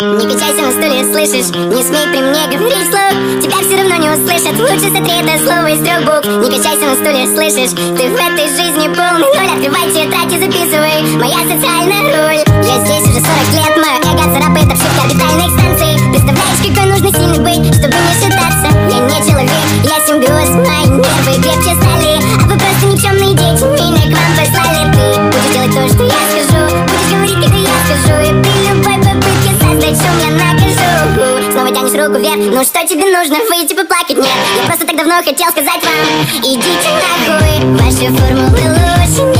Не качайся на стуле, слышишь? Не смей при мне говорить слов Тебя все равно не услышат. Лучше сотри это слово из трех букв. Не качайся на стуле, слышишь? Ты в этой жизни полный ноль. Открывай тетрадь и записывай. Моя социальная роль. Я здесь уже 40 лет. Мое эго царапает обшивки орбитальных станций Представляешь, какой нужно сильный быть Чтобы не считаться? Я не человек, я симбиоз. Мои нервы крепче стали. А вы просто никчемные дети Меня к вам послали. Ты будешь делать то, что я скажу. Будешь говорить, когда я скажу. И при тянешь руку вверх Ну что тебе нужно? Выйти поплакать? Нет Я просто так давно хотел сказать вам Идите нахуй Ваши формулы лучше Ни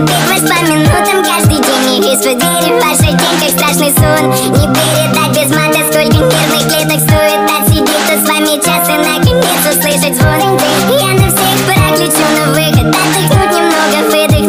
беглась по минутам каждый день И свой день в вашей день, как страшный сон. Не передать без мата, сколько нервных клеток стоит. От сидит с вами час и наконец услышать звон. Я на всех парах лечу, но выход отдохнуть немного. Выдохнуть